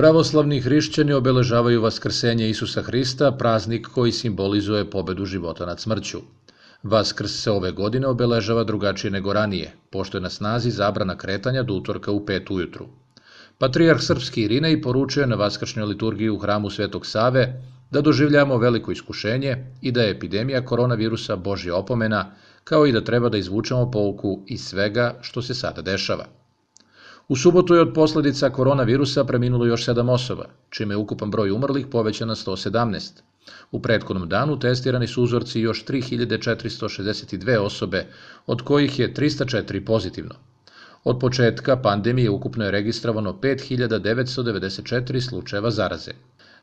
Pravoslavni hrišćani obeležavaju Vaskrsenje Isusa Hrista, praznik koji simbolizuje pobedu života nad smrću. Vaskrs se ove godine obeležava drugačije nego ranije, pošto je na snazi zabrana kretanja do utorka u pet ujutru. Patrijarh Srpski Irinej poručuje na vaskršnjoj liturgiji u hramu Svetog Save da doživljamo veliko iskušenje i da je epidemija koronavirusa Božja opomena, kao i da treba da izvučemo pouku iz svega što se sada dešava. U subotu je od posledica koronavirusa preminulo još 7 osoba, čime je ukupan broj umrlih povećan na 117. U prethodnom danu testirani su uzorci još 3462 osobe, od kojih je 304 pozitivno. Od početka pandemije ukupno je registrovano 5994 slučajeva zaraze.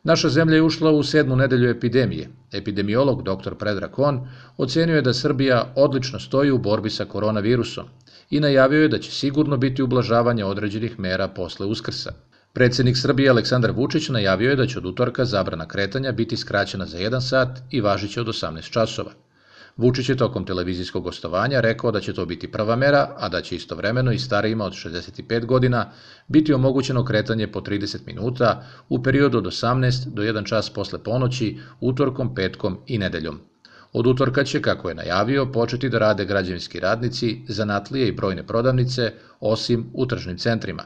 Naša zemlja je ušla u sedmu nedelju epidemije. Epidemiolog dr. Predrag Kon ocenio je da Srbija odlično stoji u borbi sa koronavirusom i najavio je da će sigurno biti ublažavanje određenih mera posle uskrsa. Predsednik Srbije Aleksandar Vučić najavio je da će od utorka zabrana kretanja biti skraćena za 1 sat i važiće od 18 časova. Vučić je tokom televizijskog gostovanja rekao da će to biti prva mera, a da će istovremeno i starijima od 65 godina biti omogućeno kretanje po 30 minuta u periodu od 18 do 1 čas posle ponoći, utorkom, petkom i nedeljom. Od utorka će, kako je najavio, početi da rade građevinski radnici, zanatlije i brojne prodavnice, osim u tržnim centrima.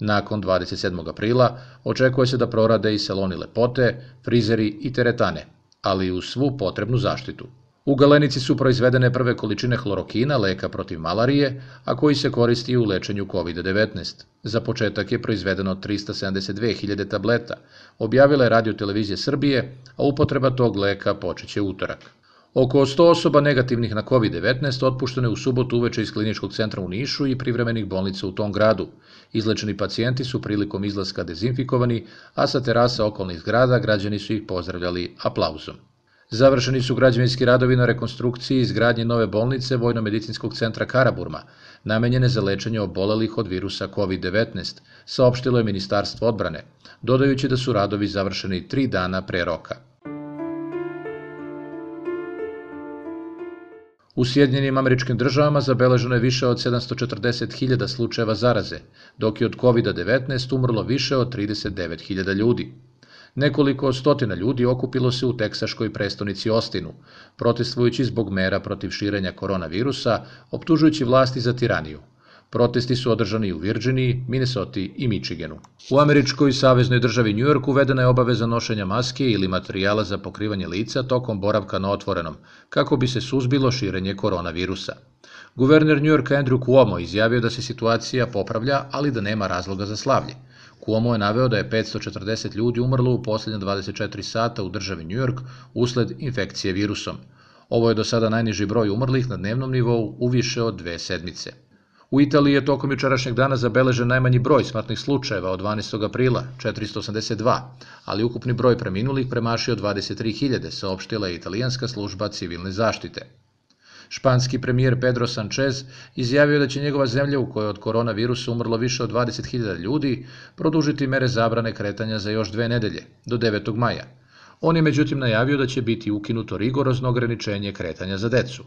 Nakon 27. aprila očekuje se da prorade i saloni lepote, frizeri i teretane, ali uz svu potrebnu zaštitu. U galenici su proizvedene prve količine hlorokina, leka protiv malarije, a koji se koristi u lečenju COVID-19. Za početak je proizvedeno 372.000 tableta, objavila je Radio Televizije Srbije, a upotreba tog leka počeće utorak. Oko 100 osoba negativnih na COVID-19 otpuštene u subotu uveče iz kliničkog centra u Nišu i privremenih bolnica u tom gradu. Izlečeni pacijenti su prilikom izlaska dezinfikovani, a sa terasa okolnih zgrada građani su ih pozdravljali aplauzom. Završeni su građevinski radovi na rekonstrukciji i izgradnji nove bolnice Vojno-medicinskog centra Karaburma, namenjene za lečenje obolelih od virusa COVID-19, saopštilo je Ministarstvo odbrane, dodajući da su radovi završeni tri dana pre roka. U Sjedinjenim američkim državama zabeleženo je više od 740.000 slučajeva zaraze, dok je od COVID-19 umrlo više od 39.000 ljudi. Nekoliko stotina ljudi okupilo se u teksaškoj prestonici Ostinu, protestvujući zbog mera protiv širenja koronavirusa, optužujući vlasti za tiraniju. Protesti su održani u Virginiji, Minnesota i Michiganu. U američkoj saveznoj državi New York uvedena je obaveza nošenja maske ili materijala za pokrivanje lica tokom boravka na otvorenom, kako bi se suzbilo širenje koronavirusa. Guverner New Yorka Andrew Cuomo izjavio da se situacija popravlja, ali da nema razloga za slavlje. Cuomo je naveo da je 540 ljudi umrlo u poslednje 24 sata u državi New York usled infekcije virusom. Ovo je do sada najniži broj umrlih na dnevnom nivou u više od dve sedmice. U Italiji je tokom jučerašnjeg dana zabeležen najmanji broj smrtnih slučajeva od 12. aprila, 482, ali ukupni broj preminulih premašio 23.000, saopštila je italijanska služba civilne zaštite. Španski premijer Pedro Sanchez izjavio da će njegova zemlja u kojoj od koronavirusa umrlo više od 20.000 ljudi produžiti mere zabrane kretanja za još dve nedelje, do 9. maja. On je međutim najavio da će biti ukinuto rigorozno ograničenje kretanja za decu.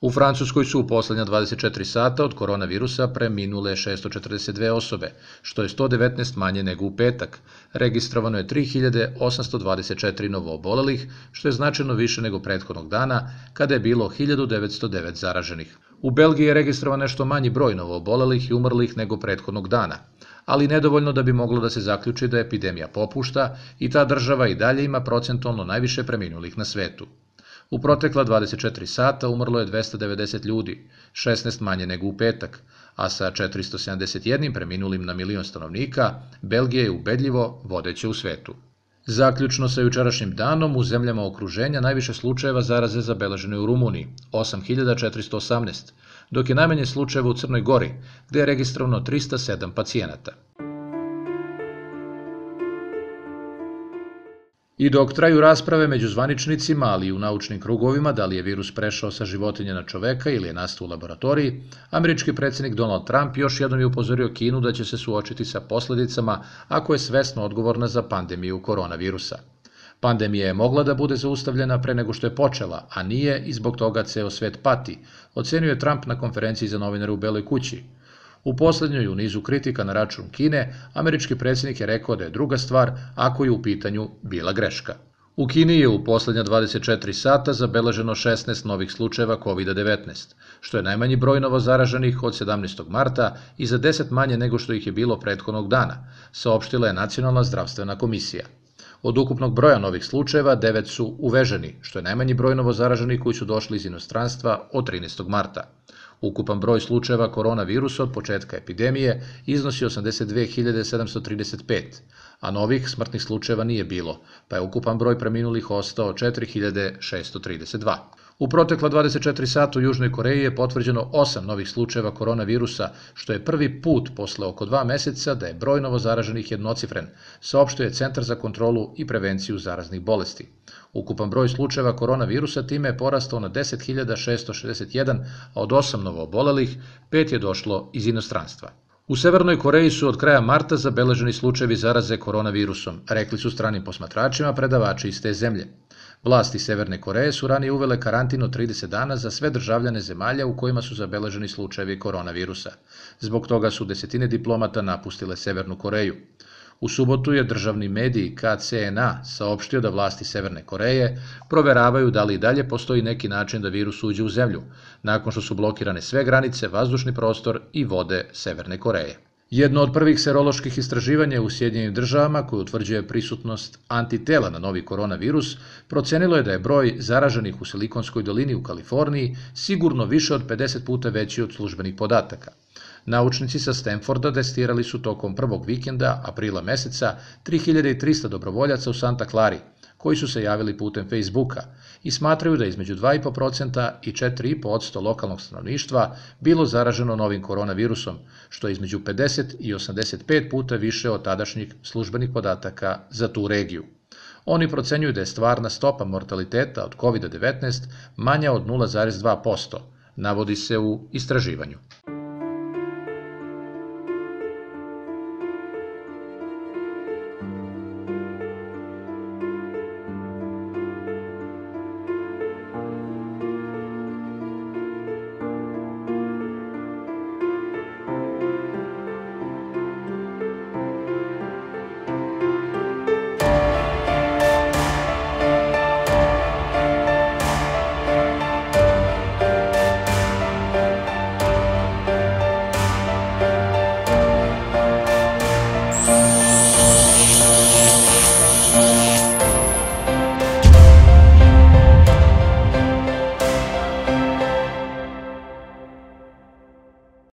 U Francuskoj su u poslednja 24 sata od koronavirusa preminule 642 osobe, što je 119 manje nego u petak. Registrovano je 3824 novoobolelih, što je značajno više nego prethodnog dana, kada je bilo 1909 zaraženih. U Belgiji je registrovan nešto manji broj novoobolelih i umrlih nego prethodnog dana, ali nedovoljno da bi moglo da se zaključi da epidemija popušta i ta država i dalje ima procentualno najviše preminulih na svetu. U protekla 24 sata umrlo je 290 ljudi, 16 manje nego u petak, a sa 471 preminulim na milion stanovnika, Belgija je ubedljivo vodeća u svetu. Zaključno sa jučerašnjim danom u zemljama okruženja najviše slučajeva zaraze zabeleženo u Rumuniji, 8418, dok je najmanje slučajeva u Crnoj Gori, gde je registrovano 307 pacijenata. I dok traju rasprave među zvaničnicima, ali i u naučnim krugovima da li je virus prešao sa životinja na čoveka ili je nastao u laboratoriji, američki predsednik Donald Trump još jednom je upozorio Kinu da će se suočiti sa posledicama ako je svesno odgovorna za pandemiju koronavirusa. Pandemija je mogla da bude zaustavljena pre nego što je počela, a nije i zbog toga ceo svet pati, ocenio je Trump na konferenciji za novinare u Beloj kući. U poslednjoj u nizu kritika na račun Kine, američki predsjednik je rekao da je druga stvar ako je u pitanju bila greška. U Kini je u poslednja 24 sata zabeleženo 16 novih slučajeva COVID-19, što je najmanji broj novozaraženih od 17. marta i za 10 manje nego što ih je bilo prethodnog dana, saopštila je Nacionalna zdravstvena komisija. Od ukupnog broja novih slučajeva, 9 su uveženi, što je najmanji broj novozaraženih koji su došli iz inostranstva od 13. marta. Ukupan broj slučajeva koronavirusa od početka epidemije iznosi 82.735, a novih smrtnih slučajeva nije bilo, pa je ukupan broj preminulih ostao 4632. U protekla 24 sata u Južnoj Koreji je potvrđeno 8 novih slučajeva koronavirusa, što je prvi put posle oko dva meseca da je broj novozaraženih jednocifren, saopštuje Centar za kontrolu i prevenciju zaraznih bolesti. Ukupan broj slučajeva koronavirusa time je porastao na 10.661, a od 8 novoobolelih, pet je došlo iz inostranstva. U Severnoj Koreji su od kraja marta zabeleženi slučajevi zaraze koronavirusom, rekli su stranim posmatračima predavači iz te zemlje. Vlasti Severne Koreje su ranije uvele karantin od 30 dana za sve državljane zemalja u kojima su zabeleženi slučajevi koronavirusa. Zbog toga su desetine diplomata napustile Severnu Koreju. U subotu je državni medij KCNA saopštio da vlasti Severne Koreje proveravaju da li i dalje postoji neki način da virus uđe u zemlju, nakon što su blokirane sve granice, vazdušni prostor i vode Severne Koreje. Jedno od prvih seroloških istraživanja u Sjedinjenim državama koje utvrđuje prisutnost antitela na novi koronavirus procenilo je da je broj zaraženih u Silikonskoj dolini u Kaliforniji sigurno više od 50 puta veći od službenih podataka. Naučnici sa Stanforda testirali su tokom prvog vikenda, aprila meseca, 3300 dobrovoljaca u Santa Clari, koji su se javili putem Facebooka i smatraju da između 2,5% i 4,5% lokalnog stanovništva bilo zaraženo novim koronavirusom, što je između 50 i 85 puta više od tadašnjih službenih podataka za tu regiju. Oni procenjuju da je stvarna stopa mortaliteta od COVID-19 manja od 0,2%, navodi se u istraživanju.